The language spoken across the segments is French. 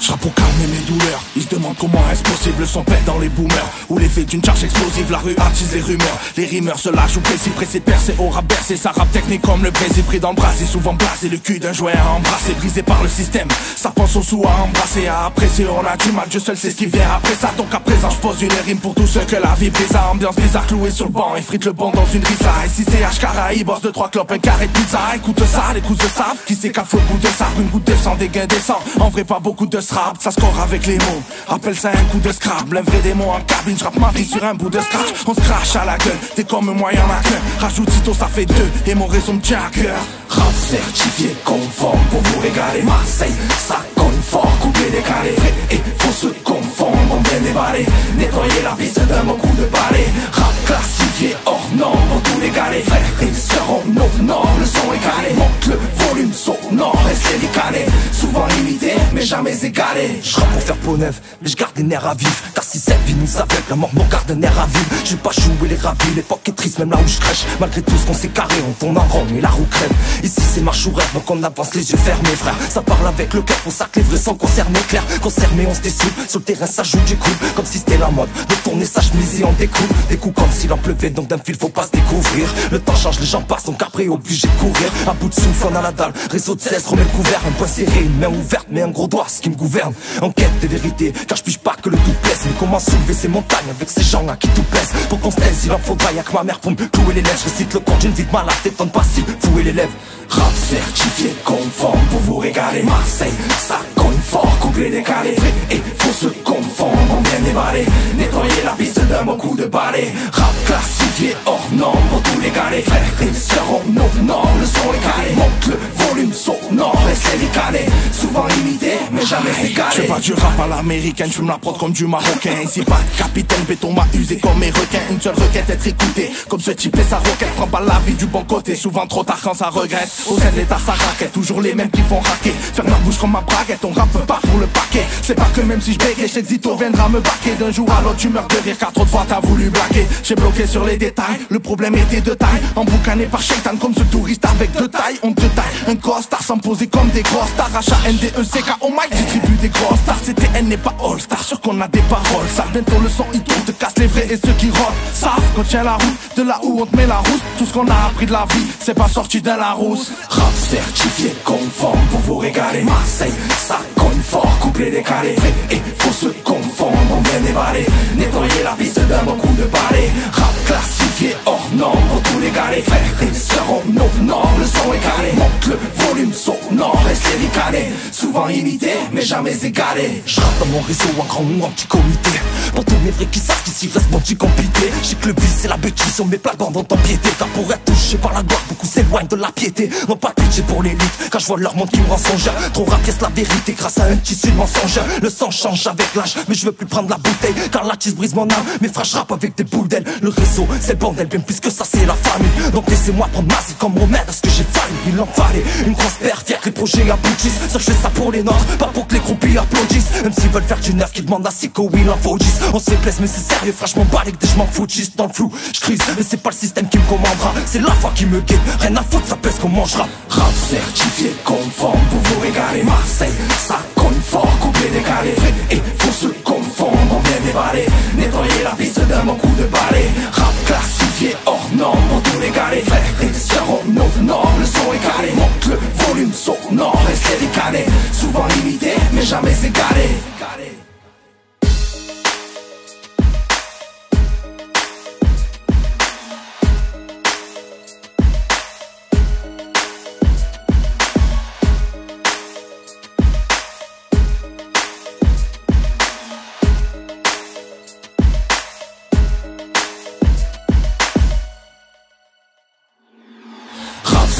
Je pour calmer mes douleurs. Ils se demandent comment est-ce possible son pète dans les boomers. Ou l'effet d'une charge explosive La rue attise les rumeurs. Les rimeurs se lâchent ou précis Pressés de percer au rap bercé. Sa rap technique comme le Brésil pris dans le souvent blasé le cul d'un jouet à embrasser. Brisé par le système Ça pense au sous à embrasser. À apprécier on a du mal Je seul sais ce qui vient après ça. Donc à présent je pose une rime pour tous ceux que la vie brise. Ambiance bizarre clouée sur le banc Effrite le banc dans une risa. Et si c'est H bosse de trois clopes Un carré de pizza. Écoute ça les coups de savent Qui c'est qu'à le bout de ça Une goutte de sang des En vrai pas beaucoup de strap Ça score avec les mots. Appelle ça un coup de scrap vrai démon en cabine. Je ma vie sur un bout de scratch. On se crache à la gueule T'es comme moi y'en a qu'un Rajoute Tito ça fait deux Et mon réseau me tient à cœur. Rap certifié conforme pour vous régaler. Marseille ça confort Couper des carrés Et faut se confondre On vient déballer. Nettoyer la piste d'un bon coup de balai Rap classifié hors norme pour tous les galets égalé Je pour faire peau neuve mais je garde les nerfs à vif. Car si cette vie nous aveugle La mort mon garde un air à vivre J'ai pas joué les ravis L'époque est triste même là où je crèche. Malgré tout ce qu'on s'est carré On tourne en rond et la roue crève. Ici c'est marche ou rêve Donc on avance les yeux fermés frère. Ça parle avec le cœur Pour ça que les vrais clair Concerné on se décide Sur le terrain ça joue du coup. Comme si c'était la mode De tourner sa chemise et on découle Des coups comme s'il en pleuvait Donc d'un fil faut pas se découvrir. Le temps change les gens passent Donc après obligé de courir. À bout de souffle on a la dalle. Réseau de cesse remets le couvert Un point serré une main ouverte mais un gros doigt me gouverne. En quête des vérités Car je puis pas que le doute blesse Mais comment soulever ces montagnes Avec ces gens à qui tout pèse Pour qu'on se taise il en faudra Y'a que ma mère pour me clouer les lèvres. Je cite le compte d'une vie de malade T'étonne pas si fouer les lèvres. Rap certifié conforme pour vous régaler. Marseille, ça cogne fort, couplé décalé Et faut se confondre, on vient déballer Nettoyer la piste d'un bon coup de balai. Rap classifié hors norme. Pour tous les galets Frères et sœurs, nos normes, le son est calé Monte le volume sonore, laisse les Souvent imité, mais jamais égalé. Je pas du rap à l'américaine, je la prod comme du marocain. Ici pas de capitaine, béton m'a usé comme mes requins. Une seule requête, être écouté, comme ce type et sa roquette. Prends pas la vie du bon côté, souvent trop tard quand ça regrette. Au sein de l'état ça raquette, toujours les mêmes qui font raquer. Faire ma bouche comme ma braguette, on rappe pas pour le paquet. C'est pas que même si je bégaye, Zito viendra me baquer. D'un jour à l'autre tu meurs de rire car trop de fois t'as voulu blaguer. J'ai bloqué sur les le problème était de taille Emboucané par Shaitan comme ce touriste avec deux tailles. On te taille. Un costard sans poser comme des grosses stars. H-A-N-D-E-C-K, oh my distribue des grosses stars. CTN n'est pas all star, sûr qu'on a des paroles Ça bientôt le son il tourne, te casse les vrais et ceux qui rollent Savent quand tient la route, de là où on te met la rousse. Tout ce qu'on a appris de la vie, c'est pas sorti de la rousse. Rap certifié conforme pour vous régaler. Marseille, ça cogne fort, couplé décalé. Et faut se confondre, on vient déballer Nettoyer la piste d'un bon coup de balai jamais égalé Je dans mon réseau en grand ou en petit comité Pour tous mes vrais qui savent qu'ici reste mon petit compité J'ai que le vice c'est la bêtise, on met plates-bandes en piété. Car pour être touché par la gloire, beaucoup s'éloignent de la piété. Non pas pitché pour l'élite, quand je vois leur monde qui me rend songeur Trop rapièce la vérité. Grâce à un tissu de mensongeur Le sang change avec l'âge, mais je veux plus prendre la bouteille Car la tisse brise mon âme, mes frères je avec des boules d'aile Le réseau c'est le bordel, bien plus que ça c'est la famille Donc laissez-moi prendre ma comme remède à ce que j'ai fallu Il en fallait une grosse perte, fier que les projets aboutissent. Ça je fais ça pour les nôtres, pas pour que les groupies applaudissent Même s'ils veulent faire du neuf qui demandent à Sico, il en faut 10 On se plaisir mais c'est sérieux, franchement balèque dès je m'en fous dans le flou, je crise, mais c'est pas le système qui me commandera. C'est la foi qui me guide, rien à foutre, ça pèse qu'on mangera Rap certifié conforme pour vous régaler. Marseille, ça cogne fort, couplé décalé Et faut se confondre, on vient déballer Nettoyer la piste d'un bon coup Souvent limité, mais jamais égalé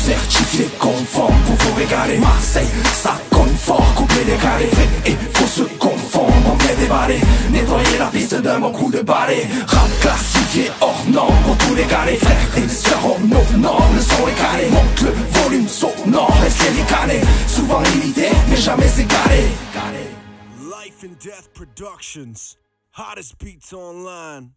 certifié conforme Marseille, ça cogne fort, couper les carrés. Et faut se confondre, on vient déballer Nettoyer la piste d'un bon coup de balai Rap classifié hors norme pour tous les galets Frères et sœurs, nos normes, le son calé Monte le volume sonore, reste les canets Souvent limité, mais jamais égalé Life and Death Productions. Hottest beats online